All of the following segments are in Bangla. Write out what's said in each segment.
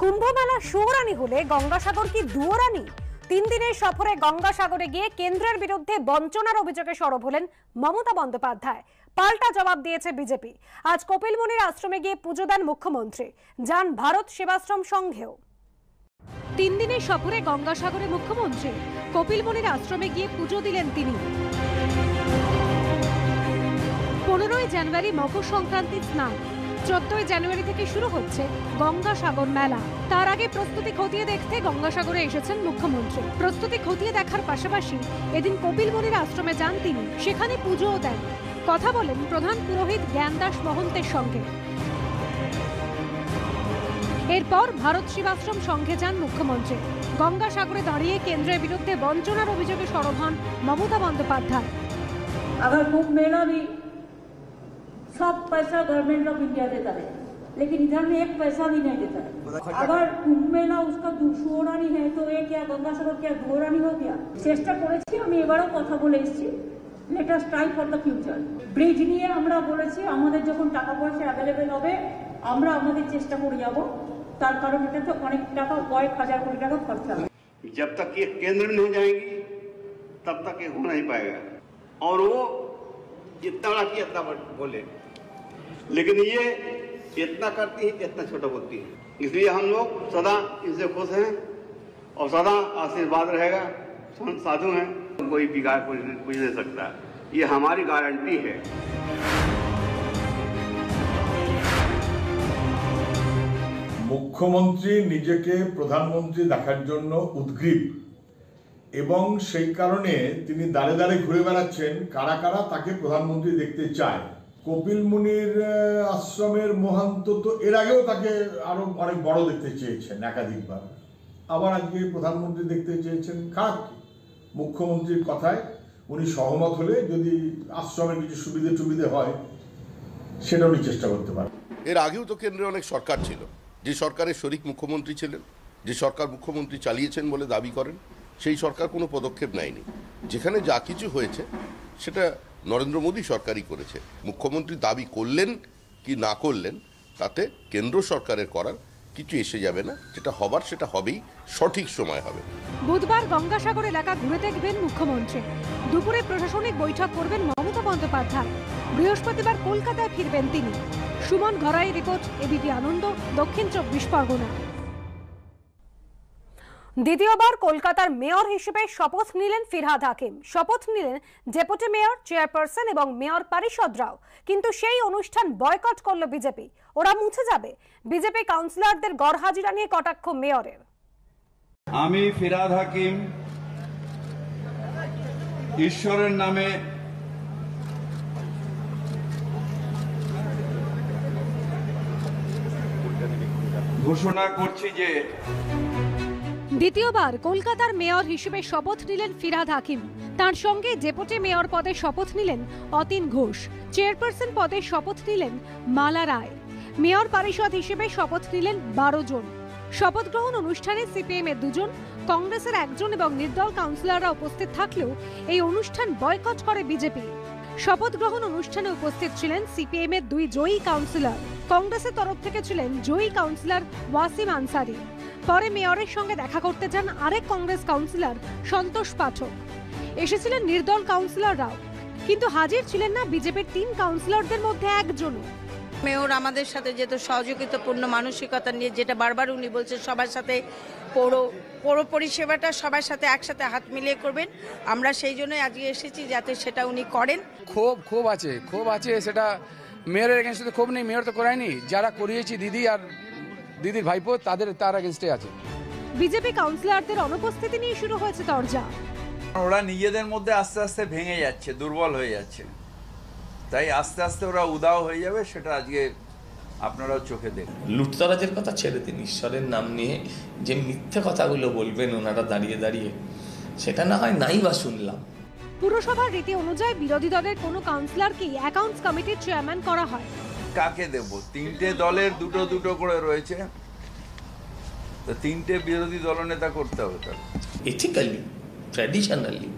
কুম্ভমেলা সুরানি হলে গঙ্গাসাগর কি দুয়োরানি তিন দিনের সফরে গঙ্গাসাগরে গিয়ে কেন্দ্রের বিরুদ্ধে বঞ্চনার অভিযোগে সরব হলেন মমতা বন্দ্যোপাধ্যায়। পাল্টা জবাব দিয়েছে বিজেপি। আজ কপিলমুনির আশ্রমে গিয়ে পুজো দেন মুখ্যমন্ত্রী। যান ভারত সেবাশ্রম সংঘেও। তিন দিনের সফরে গঙ্গাসাগরে মুখ্যমন্ত্রী, কপিলমুনির আশ্রমে গিয়ে পুজো দিলেন তিনি। পনেরোই জানুয়ারি মকর সংক্রান্তির স্নান। চোদ্দই জানুয়ারি থেকে শুরু হচ্ছে গঙ্গাসাগর মেলা। তার আগে প্রস্তুতি খতিয়ে দেখতে গঙ্গাসাগরে এসেছেন মুখ্যমন্ত্রী। প্রস্তুতি খতিয়ে দেখার পাশাপাশি এদিন কপিল মুনির আশ্রমে যান তিনি। সেখানে পুজোও দেন। কথা বলেন প্রধান পুরোহিত জ্ঞানদাস মহন্তের সঙ্গে। এরপর ভারত শিবাশ্রম সঙ্গে যান মুখ্যমন্ত্রী। গঙ্গাসাগরে দাঁড়িয়ে কেন্দ্রের বিরুদ্ধে বঞ্চনার অভিযোগে সরব হন মমতা বন্দ্যোপাধ্যায়। আবার মেলা सब पैसा गवर्नमेंट ऑफ इंडिया देता है लेकिन इधर में एक पैसा भी नहीं देता है अगर कुंभ मेला उसका সুরানি है तो ये क्या গঙ্গাসাগর क्या দুরানি हो गया চেষ্টা করেছি আমি এবারও কথা বলে এসেছি let us try for the future bridge নিয়ে আমরা বলেছি আমাদের যখন টাকা পয়সা অ্যাভেলেবেল হবে আমরা আমাদের চেষ্টা করে যাব তার কারণ এটাতে অনেক টাকা কয়েক হাজার কোটি টাকা খরচা হবে जब तक ये केंद्र में नहीं जाएंगी तब तक ये हो नहीं पाएगा और वो जितना बड़ा किया इतना बड़- बोले लेकिन ये इतना करती है इतना छोटा बोलती है इसलिए हम लोग सदा इनसे खुश हैं और सदा आशीर्वाद रहेगा संत साधु हैं कोई बिगाड़ कुछ कुछ नहीं सकता ये हमारी गारंटी है মুখ্যমন্ত্রী নিজেকে প্রধানমন্ত্রী দেখার জন্য উদ্গ্রীব এবং সেই কারণে তিনি দাঁড়ে দাঁড়ে ঘুরে বেড়াচ্ছেন কারা কারা তাকে প্রধানমন্ত্রী দেখতে চায় কপিল মুনির আশ্রমের মহান্ত তো এর আগেও তাকে আরও অনেক বড় দেখতে চেয়েছেন একাধিকবার। আবার আজকে প্রধানমন্ত্রী দেখতে চেয়েছেন খারাপ মুখ্যমন্ত্রীর কথায় উনি সহমত হলে যদি আশ্রমের কিছু সুবিধে টুবিধে হয় সেটা উনি চেষ্টা করতে পারেন। এর আগেও তো কেন্দ্রে অনেক সরকার ছিল। যে সরকারের শরিক মুখ্যমন্ত্রী ছিলেন, যে সরকার মুখ্যমন্ত্রী চালিয়েছেন বলে দাবি করেন, সেই সরকার কোনো পদক্ষেপ নেয়নি। যেখানে যা কিছু হয়েছে, সেটা নরেন্দ্র মোদী সরকারই করেছে। মুখ্যমন্ত্রী দাবি করলেন কি না করলেন, তাতে কেন্দ্র সরকারের করার কিছু এসে যাবে না। যেটা হবার সেটা হবেই, সঠিক সময় হবে। বুধবার গঙ্গাসাগর এলাকা ঘুরে দেখবেন মুখ্যমন্ত্রী। দুপুরে প্রশাসনিক বৈঠক করবেন মমতা বন্দ্যোপাধ্যায়। বৃহস্পতিবার কলকাতায় ফিরবেন তিনি। Suman Gharai report, ABP Ananda, Dakshin Chabbish Pargana. দ্বিতীয়বার কলকাতার মেয়র হিসেবে শপথ নিলেন ফিরহাদ হাকিম। শপথ নিলেন ডেপুটি মেয়র, চেয়ারপারসন এবং মেয়র পারিষদ রাও। কিন্তু সেই অনুষ্ঠান বয়কট করল বিজেপি। ওরা মুছে যাবে। বিজেপি কাউন্সিলরদের গড়হাজিরা নিয়ে কটাক্ষ মেয়রের। আমি ফিরাদ হাকিম ঈশ্বরের নামে ঘোষণা করছি যে দ্বিতীয়বার কলকাতার মেয়র হিসেবে শপথ নিলেন ফিরাদ হাকিম। তার সঙ্গে ডেপুটি মেয়র পদে শপথ নিলেন অতীন ঘোষ। চেয়ারপারসন পদে শপথ নিলেন মালা রায়। মেয়র পরিষদ হিসেবে শপথ নিলেন বারো জন। শপথ গ্রহণ অনুষ্ঠানে সিপিএম এর দুজন, কংগ্রেসের একজন এবং নির্দল কাউন্সিলররা উপস্থিত থাকলেও এই অনুষ্ঠান বয়কট করে বিজেপি। শপথ গ্রহণ অনুষ্ঠানে উপস্থিত ছিলেন সিপিএম এর দুই জয়ী কাউন্সিলর। কংগ্রেসের তরফ থেকে ছিলেন জয়ী কাউন্সিলর ওয়াসিম আনসারি। পরে মেয়রের সঙ্গে দেখা করতে যান আরেক কংগ্রেস কাউন্সিলর সন্তোষ পাঠক। এসেছিলেন নির্দল কাউন্সিলররাও কিন্তু হাজির ছিলেন না বিজেপির তিন কাউন্সিলরদের মধ্যে একজনও। মেয়র আমাদের সাথে যেহেতু সহযোগিতাপূর্ণ মানসিকতা নিয়ে যেটা বারবার উনি বলছেন সবার সাথে পৌর পৌর পরিষেবাটা সবার সাথে একসাথে হাত মিলিয়ে করবেন। আমরা সেই জন্যই আজকে এসেছি যাতে সেটা উনি করেন। ক্ষোভ ক্ষোভ আছে ক্ষোভ আছে সেটা। মেয়রের এগেনস্টে তো ক্ষোভ নেই মেয়র তো করায়নি। যারা করিয়েছি দিদি আর দিদির ভাইপো তাদের তার এগেনস্টে আছে। বিজেপি কাউন্সিলরদের অনুপস্থিতি নিয়ে শুরু হয়েছে তরজা। ওরা নিজেদের মধ্যে আস্তে আস্তে ভেঙে যাচ্ছে দুর্বল হয়ে যাচ্ছে। তাই আস্তে আস্তে ওরা উদাও হয়ে যাবে সেটা আজকে আপনারাও চোখে দেখুন। লুটতরাজের কথা ছেড়ে দিন ঈশ্বরের নাম নিয়ে যে মিথ্যে কথাগুলো বলবেন ওনারা দাঁড়িয়ে দাঁড়িয়ে সেটা না হয় নাই বা শুনলাম। পুরসভার রীতি অনুযায়ী বিরোধী দলের কোনো কাউন্সিলরকেই অ্যাকাউন্টস কমিটির চেয়ারম্যান করা হয়। কাকে দেব? তিনটে দলের দুটো দুটো করে রয়েছে। তো তিনটে বিরোধী দলনেতা করতে হবে তাহলে। এথিক্যালি ট্র্যাডিশনালি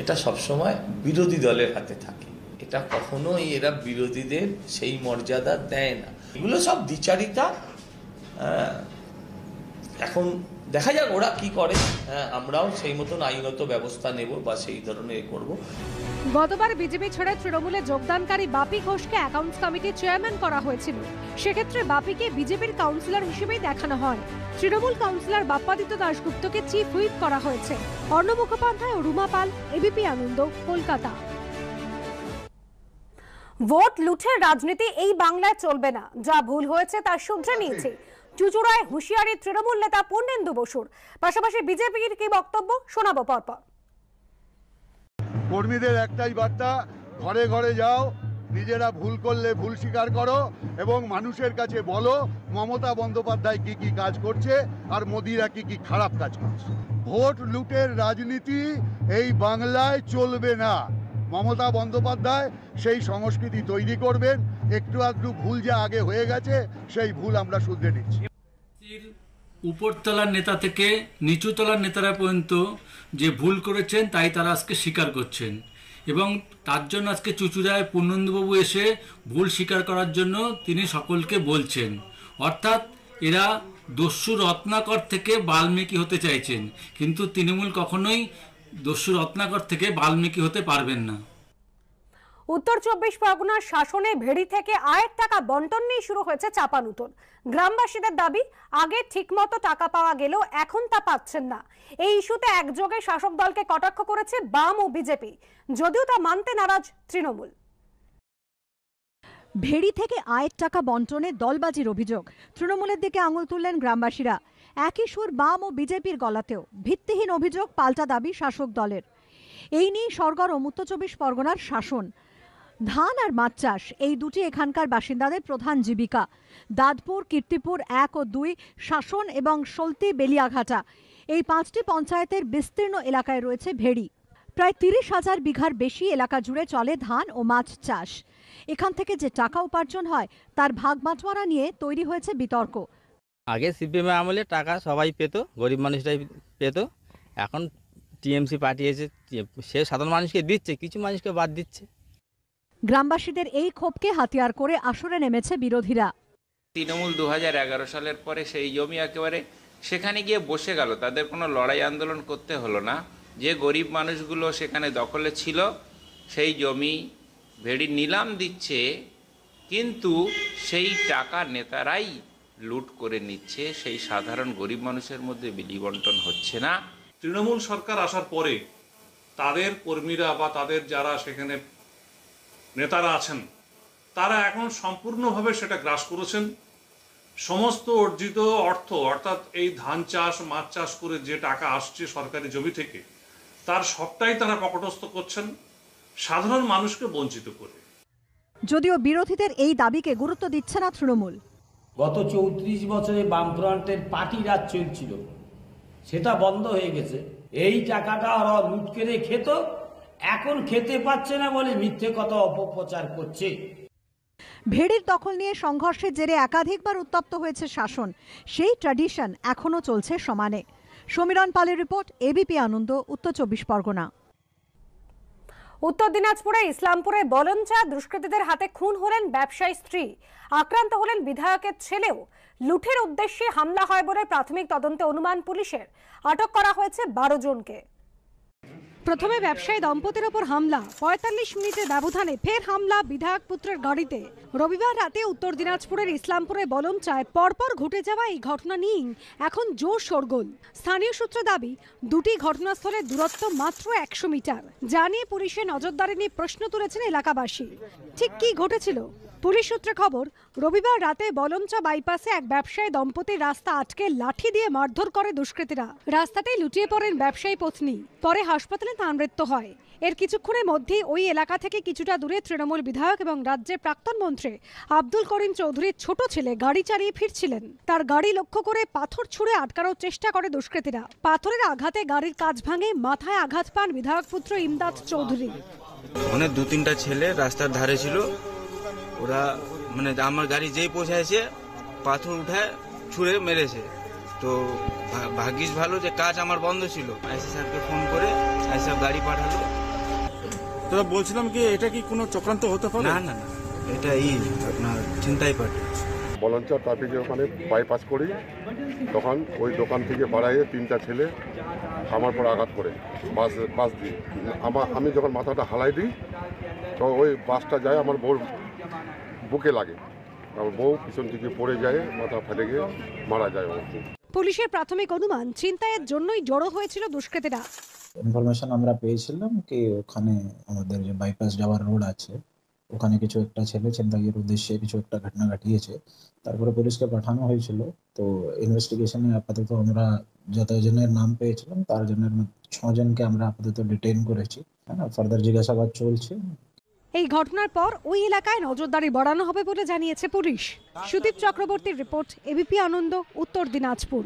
এটা সবসময় বিরোধী দলের হাতে থাকে। এটা কখনোই এরা বিরোধীদের সেই মর্যাদা দেয় না। এগুলো সব দ্বিচারিতা এখন দেখা যাক ওরা কি করে। হ্যাঁ আমরাও সেই মতন আইনত ব্যবস্থা নেব বা সেই ধরনের এ করব। গতবার বিজেপি ছেড়ে তৃণমূলে যোগদানকারী বাপি ঘোষকে অ্যাকাউন্টস কমিটির চেয়ারম্যান করা হয়েছিল। সেক্ষেত্রে বাপিকে বিজেপির কাউন্সিলর হিসেবেই দেখানো হয়। তৃণমূল কাউন্সিলর বাপ্পাদিত্য দাশগুপ্তকে চিফ হুইপ করা হয়েছে। অর্ণ মুখোপাধ্যায় ও রুমা পাল এবিপি আনন্দ কলকাতা। ভোট লুঠের রাজনীতি এই বাংলায় চলবে না। যা ভুল হয়েছে তা শুধরে নিয়েছে। চুচুড়ায় হুঁশিয়ারি তৃণমূল নেতা পূর্ণেন্দু বসুর। পাশাপাশি বিজেপির কি বক্তব্য? শোনাবো পরপর। কর্মীদের একটাই বার্তা, ঘরে ঘরে যাও, নিজেরা ভুল করলে ভুল স্বীকার করো এবং মানুষের কাছে বলো মমতা বন্দ্যোপাধ্যায় কি কি কাজ করছে আর মোদিরা কি কি খারাপ কাজ করছে। ভোট লুটের রাজনীতি এই বাংলায় চলবে না। মমতা বন্দ্যোপাধ্যায় সেই সংস্কৃতি তৈরি করবেন একটু আধটু ভুল যা আগে হয়ে গেছে, সেই ভুল আমরা শুধরে নিচ্ছি। উপরতলার নেতা থেকে নিচুতলার নেতারা পর্যন্ত যে ভুল করেছেন, তাই তারা আজকে স্বীকার করছেন। এবং তার জন্য আজকে চুচুড়ায় পূর্ণেন্দুবাবু এসে ভুল স্বীকার করার জন্য তিনি সকলকে বলছেন। অর্থাৎ এরা দস্যু রত্নাকর থেকে বাল্মীকি হতে চাইছেন, কিন্তু তৃণমূল কখনোই দস্যু রত্নাকর থেকে বাল্মীকি হতে পারবেন না। উত্তর চব্বিশ পরগনার শাসনে ভেড়ি থেকে আয়ের টাকা বন্টন নিয়ে শুরু হয়েছে চাপানুতন গ্রামবাসীদের দাবি, আগে ঠিকমতো টাকা পাওয়া গেলেও এখন তা পাচ্ছেন না। এই ইস্যুতে একযোগে শাসক দলকে কটাক্ষ করেছে বাম ও বিজেপি। যদিও তা মানতে নারাজ তৃণমূল। ভেড়ি থেকে আয়ের টাকা বন্টনে দলবাজির অভিযোগ। তৃণমূলের দিকে আঙুল তুললেন গ্রামবাসীরা। একই সুর বাম ও বিজেপির গলাতেও ভিত্তিহীন অভিযোগ পাল্টা দাবি শাসক দলের। এই নিয়ে সরগরম উত্তর চব্বিশ পরগনার শাসন। ধান আর মাছ চাষ, এই দুটি এখানকার বাসিন্দাদের প্রধান জীবিকা। দাদপুর কীর্তিপুর এক ও দুই, শাসন এবং সলতি বেলিয়াঘাটা। এই পাঁচটি পঞ্চায়েতের বিস্তীর্ণ এলাকায় রয়েছে ভেড়ি। প্রায় তিরিশ হাজার বিঘার বেশি এলাকা জুড়ে চলে ধান ও মাছ চাষ। এখান থেকে যে টাকা উপার্জন হয়, তার ভাগ বাঁটোয়ারা নিয়ে তৈরি হয়েছে বিতর্ক। আগে সিপিএম আমলে টাকা সবাই পেত, গরিব মানুষরাই পেত। এখন টিএমসি এসে সে সাধারণ মানুষকে দিচ্ছে, কিছু মানুষকে বাদ দিচ্ছে। গ্রামবাসীদের এই ক্ষোভকে হাতিয়ার করে আসরে নেমেছে বিরোধীরা। তৃণমূল দু হাজার এগারো সালের পরে সেই জমি একেবারে সেখানে গিয়ে বসে গেল। তাদের কোনো লড়াই আন্দোলন করতে হলো না। যে গরিব মানুষগুলো সেখানে দখলে ছিল সেই জমি ভেড়ি নিলাম দিচ্ছে কিন্তু সেই টাকা নেতারাই লুট করে নিচ্ছে। সেই সাধারণ গরিব মানুষের মধ্যে বিলি বন্টন হচ্ছে না। তৃণমূল সরকার আসার পরে তাদের কর্মীরা বা তাদের যারা সেখানে নেতারা আছেন তারা এখন সম্পূর্ণভাবে সেটা গ্রাস করেছেন। সমস্ত অর্জিত অর্থ অর্থাৎ এই ধান চাষ মাছ চাষ করে যে টাকা আসছে সরকারি জমি থেকে তার সবটাই তারা পকটস্থ করছেন সাধারণ মানুষকে বঞ্চিত করে। যদিও বিরোধীদের এই দাবিকে গুরুত্ব দিচ্ছে না তৃণমূল। গত চৌত্রিশ বছরে বামফ্রন্টের পার্টি রাজ চলছিল সেটা বন্ধ হয়ে গেছে। এই টাকাটা ওরা লুট করে খেত এখন খেতে পাচ্ছে না বলে মিথ্যে কথা অপপ্রচার করছে। ভেড়ির দখল নিয়ে সংঘর্ষের জেরে একাধিকবার উত্তপ্ত হয়েছে শাসন। সেই ট্র্যাডিশন এখনও চলছে সমানে। সমীরণ পালের রিপোর্ট এবিপি আনন্দ উত্তর চব্বিশ পরগনা। উত্তর দিনাজপুরে ইসলামপুরে বলঞ্চা দুষ্কৃতীদের হাতে খুন হলেন ব্যবসায়ী স্ত্রী। আক্রান্ত হলেন বিধায়কের ছেলেও। লুঠের উদ্দেশ্যে হামলা হয় বলে প্রাথমিক তদন্তে অনুমান পুলিশের। আটক করা হয়েছে বারো জনকে। প্রথমে ব্যবসায়ী দম্পতির ওপর হামলা পঁয়তাল্লিশ মিনিটের ব্যবধানে ফের হামলা বিধায়ক পুত্রের গাড়িতে। রবিবার রাতে উত্তর দিনাজপুরের ইসলামপুরে বলমচায় পরপর ঘটে যাওয়া এই ঘটনা নিয়েই এখন জোর শোরগোল। স্থানীয় সূত্র দাবি, দুটি ঘটনাস্থলের দূরত্ব মাত্র একশো মিটার। যা নিয়ে পুলিশের নজরদারি নিয়ে প্রশ্ন তুলেছেন এলাকাবাসী। ঠিক কি ঘটেছিল? পুলিশ সূত্রে খবর, রবিবার রাতে বলমচা বাইপাসে এক ব্যবসায়ী দম্পতির রাস্তা আটকে লাঠি দিয়ে মারধর করে দুষ্কৃতীরা। রাস্তাতেই লুটিয়ে পড়েন ব্যবসায়ী পত্নী। পরে হাসপাতালে তাঁর মৃত্যু হয়। এর কিছুক্ষণের মধ্যেই ওই এলাকা থেকে কিছুটা দূরে তৃণমূল বিধায়ক এবং রাজ্যের প্রাক্তন মন্ত্রী আব্দুল করিম চৌধুরীর ছোট ছেলে গাড়ি চালিয়ে ফিরছিলেন। তার গাড়ি লক্ষ্য করে পাথর ছুঁড়ে আটকানোর চেষ্টা করে দুষ্কৃতীরা। পাথরের আঘাতে গাড়ির কাজ ভাঙে মাথায় আঘাত পান বিধায়ক পুত্র ইমদাদ চৌধুরী। ওখানে দু তিনটা ছেলে রাস্তার ধারে ছিল। ওরা মানে আমার গাড়ি যেই পৌঁছাইছে, পাথর উঠায় ছুঁড়ে মেরেছে। তো ভাগ্যিস ভালো যে কাজ আমার বন্ধ ছিল। আইসি স্যারকে ফোন করে আইসি গাড়ি পাঠালো। তোরা বলছিলাম কি এটা কি কোনো চক্রান্ত হতে পারে? না না না। এটা ই আপনার চিন্তাই পার্টি। বলঞ্চা ট্রাফিকের ওখানে বাইপাস করি। তখন ওই দোকান থেকে বাড়াইয়ে তিনটা ছেলে আমার পর আঘাত করে বাস বাস দিয়ে। আমার আমি যখন মাথাটা হালাই দিই তো ওই বাসটা যায় আমার বউর বুকে লাগে। আমার বউ পিছন থেকে পড়ে যায় মাথা ফেলে গিয়ে মারা যায় পুলিশের প্রাথমিক অনুমান ছিনতাইয়ের জন্যই জড়ো হয়েছিল দুষ্কৃতীরা। ইনফরমেশন আমরা পেয়েছিলাম কি ওখানে আমাদের যে বাইপাস যাওয়ার রোড আছে, ওখানে কিছু একটা ছেলে ছিনতাইয়ের উদ্দেশ্যে কিছু একটা ঘটনা ঘটিয়েছে, তারপরে পুলিশকে পাঠানো হয়েছিল। তো ইনভেস্টিগেশনে আপাতত আমরা যতজনের নাম পেয়েছিলাম, তার জনের ছজনকে আমরা আপাতত ডিটেইন করেছি। হ্যাঁ ফার্দার জিজ্ঞাসাবাদ চলছে। এই ঘটনার পর ওই এলাকায় নজরদারি বাড়ানো হবে বলে জানিয়েছে পুলিশ। সুদীপ চক্রবর্তীর রিপোর্ট এবিপি আনন্দ, উত্তর দিনাজপুর।